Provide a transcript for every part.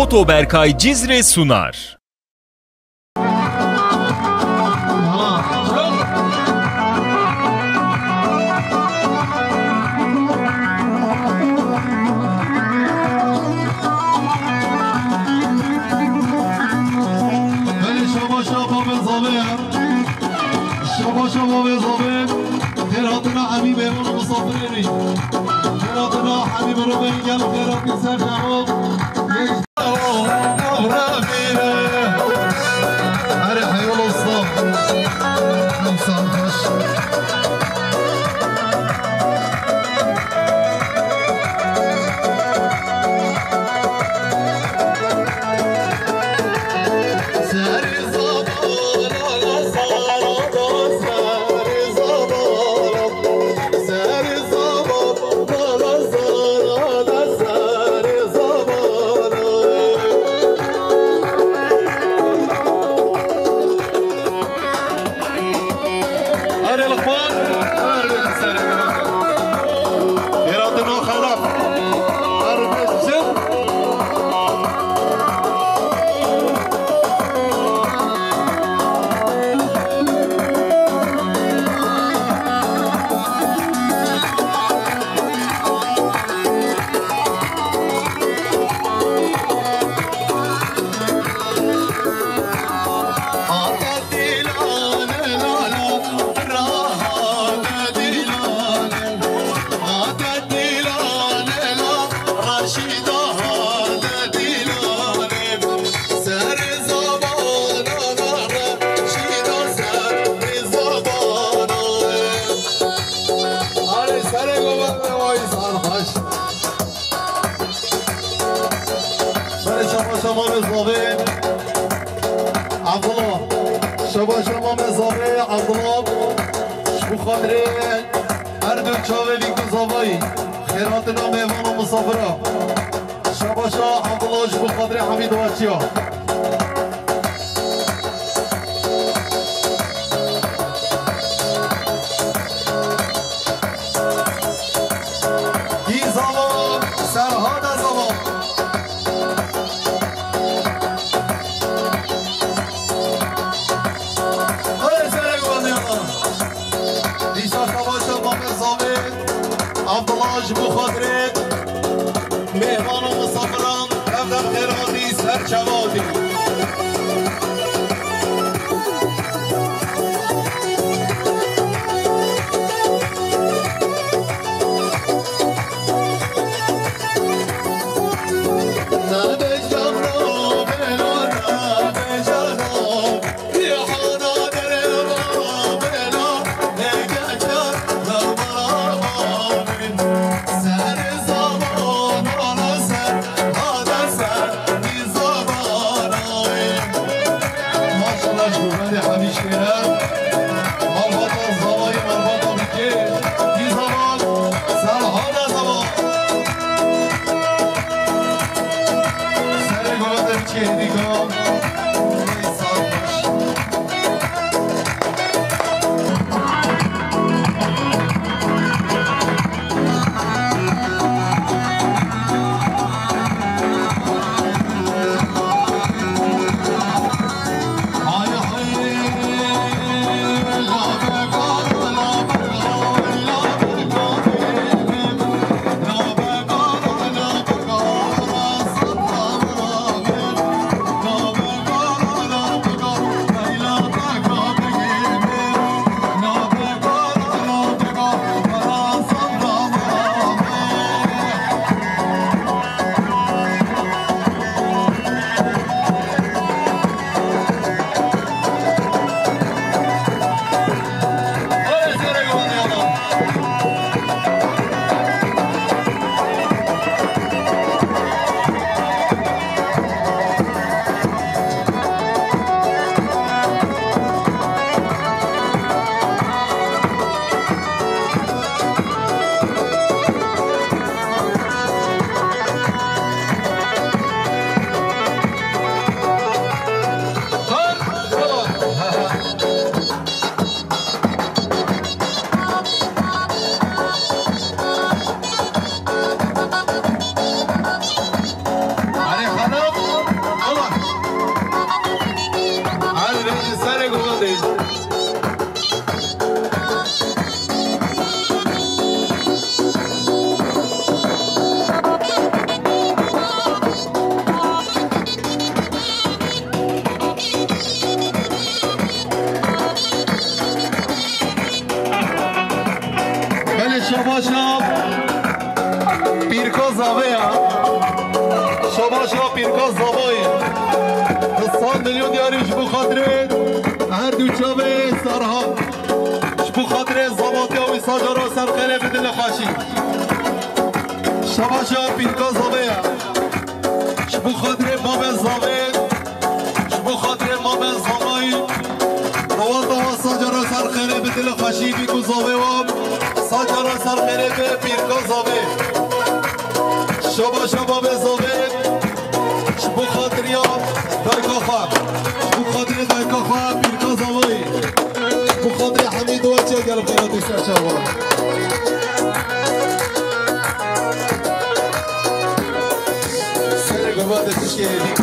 Foto Berkay Cizre sunar. 友達よ هر دو چاوه سرها بخاطر زباطی و ساجارا سر خیلی بدل خاشی شباشا پیرکا زاویا بخاطر باب زاوی بخاطر باب زاوی روان ساجارا سر خیلی بدل خاشی بیگو زاوی و ساجارا سر میره به پیرکا زاوه شبا شبا به زاوه بو خاطر كفا بخاطري ذا كفا بالكازاوي بخاطري حميد واتي قال بغيراتي ساشا سنة قبادة تشكي هذيك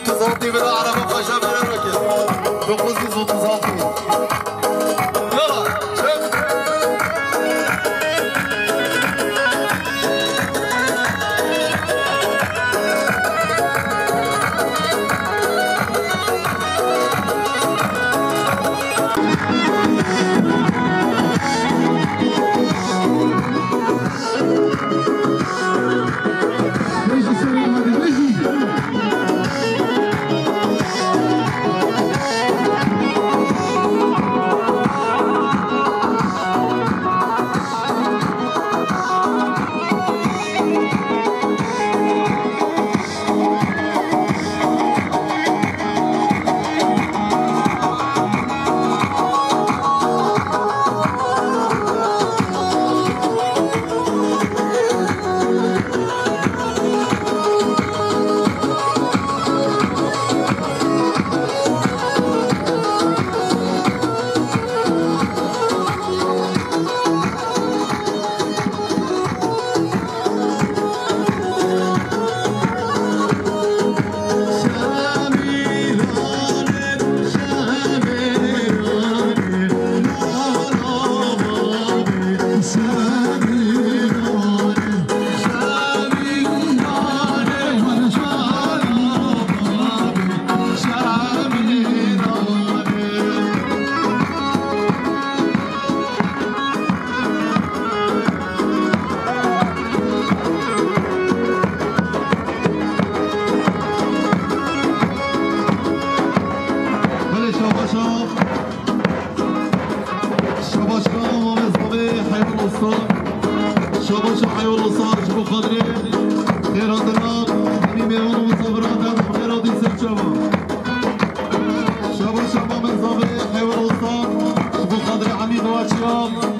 وتزودي بالعربية saçım